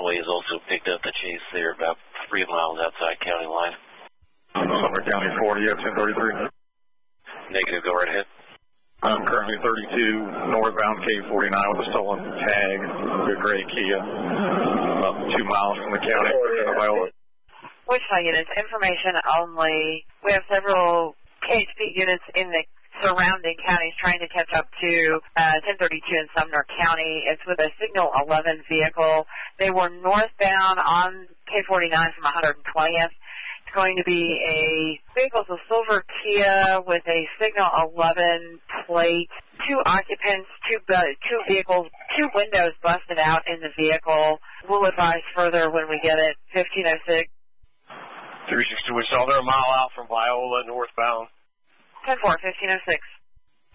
Conway has also picked up the chase there about three miles outside county line. Sumner County 40 at 1033. Negative, go right ahead. I'm currently 32 northbound K49 with a stolen tag, a gray Kia, about two miles from the county of Viola. Wichita units, information only. We have several KHP units in the surrounding counties trying to catch up to uh, 1032 in Sumner County. It's with a Signal 11 vehicle. They were northbound on K49 from 120th. It's going to be a vehicle, a silver Kia with a Signal 11 plate. Two occupants, two two vehicles, two windows busted out in the vehicle. We'll advise further when we get it. 1506. 362 Wichita, they're a mile out from Viola, northbound. 10 4, 1506.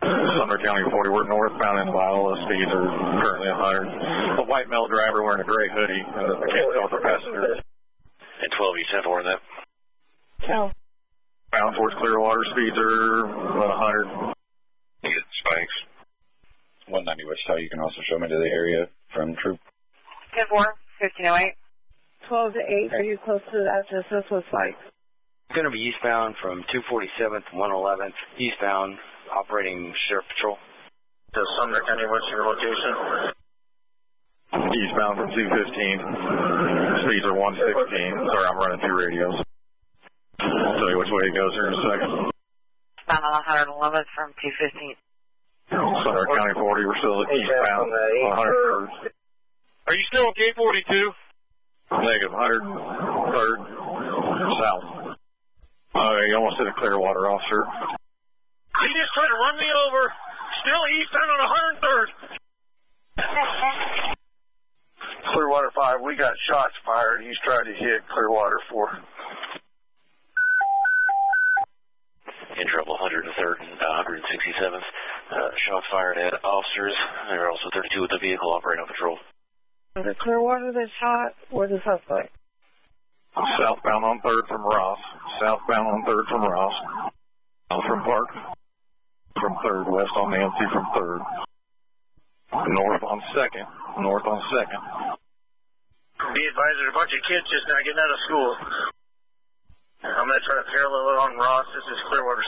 Sumner County 40, we're northbound in Viola. Speeds are currently 100. A white male driver wearing a gray hoodie. Uh, I can't tell if the passenger. And 12, you 10 4 in that. No. Bound towards Clearwater. Speeds are about 100. You get Spanks. 190 Wichita, you can also show me to the area from Troop. 10 4, 1508. 12 to 8, are you close to that? Just this was like. It's going to be eastbound from 247th, 111th, eastbound, operating Sheriff Patrol. To Sumner County, what's your location? Eastbound from 215. Speeds are 116. Sorry, I'm running two radios. I'll tell you which way it goes here in a second. Bound on 111th from 215. Sumner County 40, we're still eastbound. 100. Are you still on K42? Negative 100, third, south. Uh, you almost hit a Clearwater officer. He just tried to run me over. Still eastbound on 103rd. Clearwater 5, we got shots fired. He's trying to hit Clearwater 4. In trouble, 103rd and uh, 167th. Uh, shots fired at officers. There are also 32 with the vehicle operating on patrol. Was it Clearwater that shot or the suspect? Southbound on 3rd from Ross. Southbound on 3rd from Ross. South from Park. From 3rd. West on Nancy from 3rd. North on 2nd. North on 2nd. Be advised, there's a bunch of kids just now getting out of school. I'm going to try to parallel it on Ross. This is Clearwater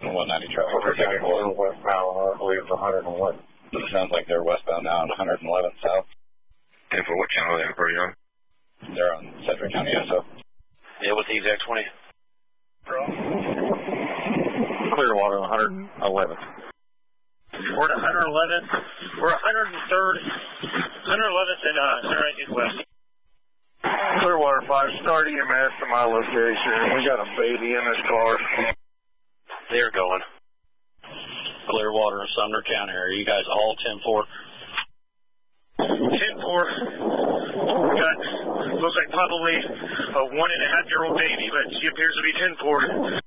6. 190 traffic. Westbound, I believe it's 101. It sounds like they're westbound now on 111 South. And for what channel are they operating on? They're on Sedgwick County SO. Yeah, what's the exact 20? Clearwater 111. We're at 111th. We're 103rd. 111th and uh, Sunrise East West. Clearwater 5, start EMS to my location. We got a baby in this car. They're going. Clearwater and Sumner County. Are you guys all 10-4? 10 4. We got, looks like probably a one and a half year old baby, but she appears to be 10 4.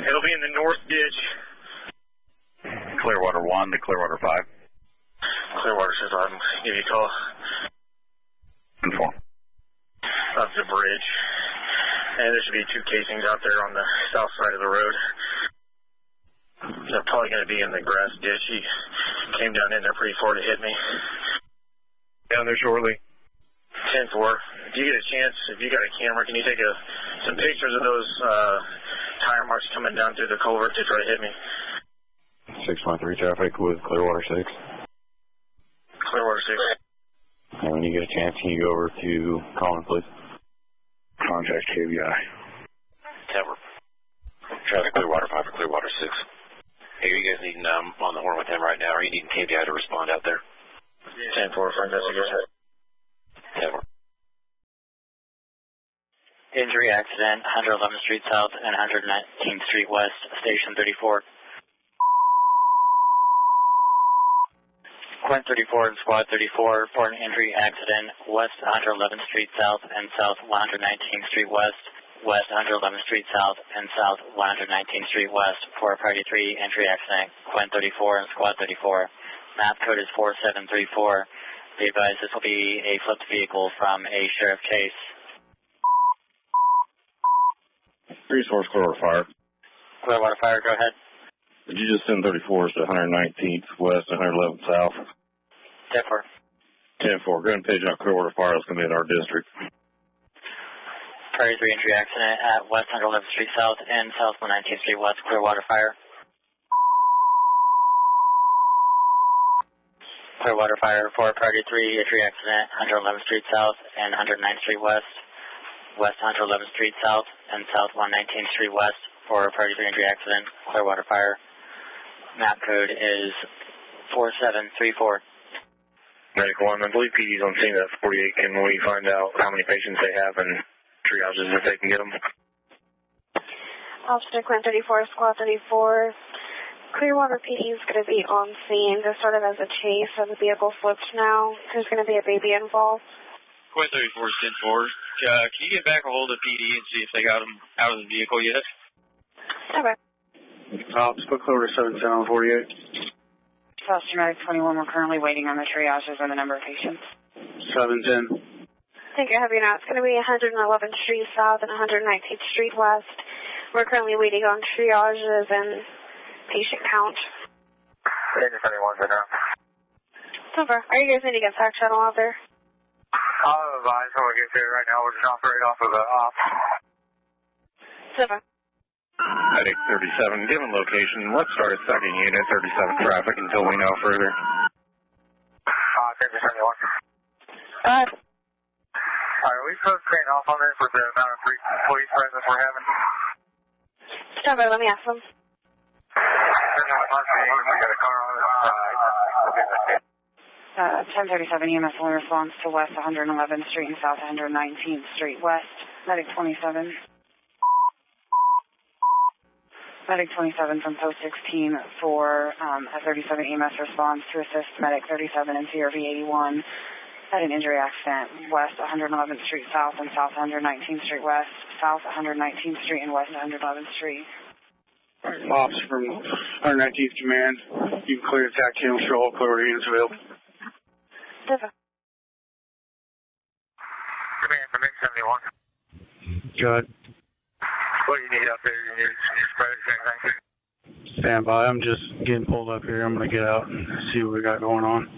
It'll be in the north ditch. Clearwater 1 to Clearwater 5. Clearwater says I'm give you a call. Inform. Up the bridge. And there should be two casings out there on the south side of the road. They're probably going to be in the grass ditch. He came down in there pretty far to hit me. Down there shortly. 10 4. If you get a chance, if you got a camera, can you take a, some pictures of those uh, tire marks coming down through the culvert to try to hit me? 613 traffic with Clearwater 6. Clearwater 6. And when you get a chance, can you go over to Colin, please? Contact KBI. Tower. Traffic Clearwater 5 for Clearwater 6. Hey, are you guys needing um, on the horn with them right now? Or are you needing KBI to respond out there? 10 4 for investigation. Tower. Injury accident, 111th Street South and 119th Street West, Station 34. Quint 34 and Squad 34 for an injury accident west 111th Street South and south 119th Street West, west 111th Street South and south 119th Street West for a priority 3 entry accident, Quint 34 and Squad 34. Map code is 4734. Be advised this will be a flipped vehicle from a sheriff chase. Resource Clearwater Fire. Clearwater Fire, go ahead. Did you just send 34s to 119th West and 111th South? Differ. 10-4, go ahead and page out Clearwater Fire. It's going to be in our district. Prairie 3 entry accident at West 111th Street South and South 119th Street West, Clearwater Fire. Clearwater Fire for Priority 3 entry accident, 111th Street South and 109th Street West, West 111th Street South and South 119th Street West for a Priority 3 injury accident, Clearwater Fire. Map code is 4734. Medic 1, I believe PD's on scene at 48. Can we find out how many patients they have and triages if they can get them? Officer Quint 34, Squad 34. Clearwater PD is going to be on scene. This started as a chase, so the vehicle flipped now. There's going to be a baby involved. Quint 34 is 10 4. Uh, can you get back a hold of PD and see if they got him out of the vehicle yet? Okay. Ops, put Clover 710 on 48. Foster Medic 21, we're currently waiting on the triages and the number of patients. 710. Thank you, Heavy now. It's going to be 111th Street South and 119th Street West. We're currently waiting on triages and patient count. Patient 71 right now. Over. Are you guys needing a fact channel out there? I'll advise when we get there right now. We're just operating off of the op. Over. Medic 37, given location, let's start a second unit, 37 traffic until we know further. Uh, Patient 71. Uh, Alright, are we supposed to train off on this with the amount of police presence we're having? Over, let me ask them. We got a car on the side. Uh, 1037 EMS only responds to West 111th Street and South 119th Street West. Medic 27. Medic 27 from Post 16 for um, a 37 EMS response to assist Medic 37 and CRV 81 at an injury accident West 111th Street South and South 119th Street West, South 119th Street and West 111th Street. Ops from 119th Command. You can clear attack channel for all Clearwater units available. Over. Command from X71. Good. What do you need out there? You need spread anything? Stand by. I'm just getting pulled up here. I'm going to get out and see what we got going on.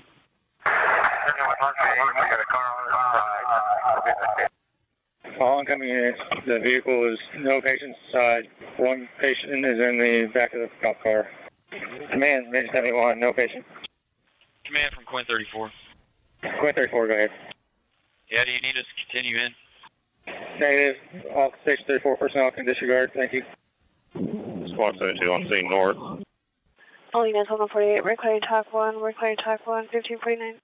We got a car on the side. All incoming units, the vehicle is no patients inside. One patient is in the back of the cop car. Command, Mid 71, no patient. Command from Quint 34. Quint 34, go ahead. Yeah, do you need us to continue in? Negative, all station 34 personnel can disregard, thank you. Squad 72 on scene north. All units, hold on 48. Talk 1. We're clearing talk 1. 1549.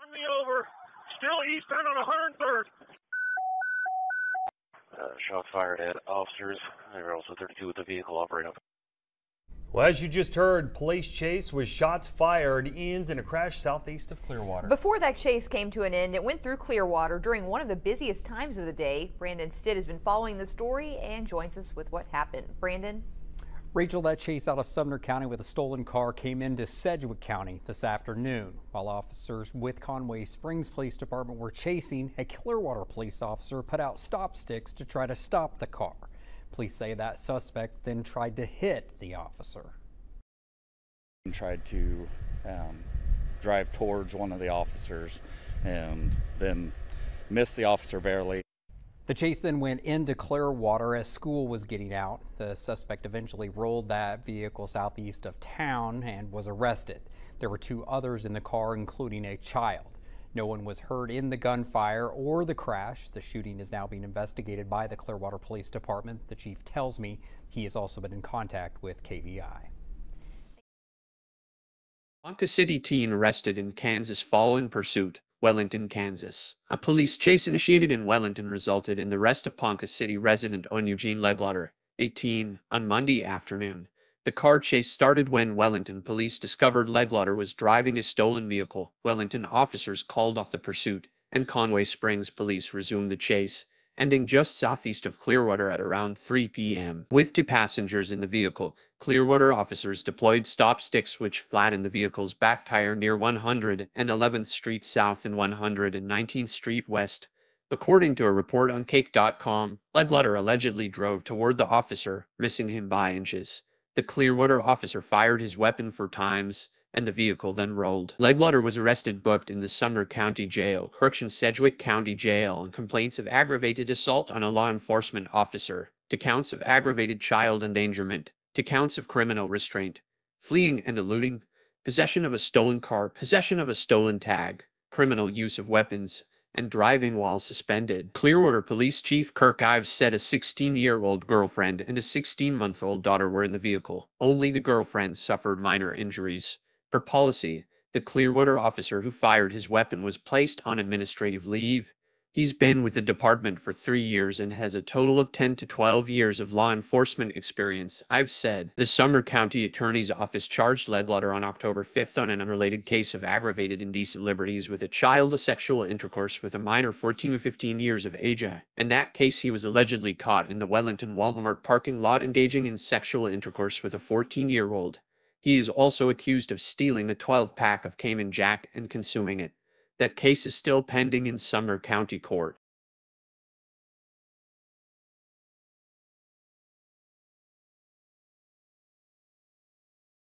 Run me over. Still eastbound on 103rd. Uh, shots fired at officers. They're also 32 with the vehicle operating. Well, as you just heard, police chase with shots fired ends in a crash southeast of Clearwater. Before that chase came to an end, it went through Clearwater during one of the busiest times of the day. Brandon Stitt has been following the story and joins us with what happened. Brandon? Rachel, that chase out of Sumner County with a stolen car came into Sedgwick County this afternoon. While officers with Conway Springs Police Department were chasing, a Clearwater police officer put out stop sticks to try to stop the car. Police say that suspect then tried to hit the officer. And tried to um, drive towards one of the officers and then missed the officer barely. The chase then went into Clearwater as school was getting out. The suspect eventually rolled that vehicle southeast of town and was arrested. There were two others in the car, including a child. No one was hurt in the gunfire or the crash. The shooting is now being investigated by the Clearwater Police Department. The chief tells me he has also been in contact with KBI. Ponca City teen arrested in Kansas following pursuit, Wellington, Kansas. A police chase initiated in Wellington resulted in the arrest of Ponca City resident on Eugene Ledlotter, 18, on Monday afternoon. The car chase started when Wellington police discovered Ledlotter was driving a stolen vehicle. Wellington officers called off the pursuit, and Conway Springs police resumed the chase, ending just southeast of Clearwater at around 3 p.m. With two passengers in the vehicle, Clearwater officers deployed stop sticks which flattened the vehicle's back tire near 111th Street South and 119th Street West. According to a report on KAKE.com, Ledlotter allegedly drove toward the officer, missing him by inches. The Clearwater officer fired his weapon four times, and the vehicle then rolled. Leglauder was arrested booked in the Sumner County Jail, and Sedgwick County Jail on complaints of aggravated assault on a law enforcement officer, to counts of aggravated child endangerment, to counts of criminal restraint, fleeing and eluding, possession of a stolen car, possession of a stolen tag, criminal use of weapons, and driving while suspended. Clearwater Police Chief Kirk Ives said a 16-year-old girlfriend and a 16-month-old daughter were in the vehicle. Only the girlfriend suffered minor injuries. Per policy, the Clearwater officer who fired his weapon was placed on administrative leave. He's been with the department for three years and has a total of 10 to 12 years of law enforcement experience, I've said. The Sumner County Attorney's Office charged Ledlotter on October 5th on an unrelated case of aggravated indecent liberties with a child sexual intercourse with a minor 14 or 15 years of age. Uh, in that case, he was allegedly caught in the Wellington Walmart parking lot engaging in sexual intercourse with a 14-year-old. He is also accused of stealing a 12-pack of Cayman Jack and consuming it. That case is still pending in Sumner County Court.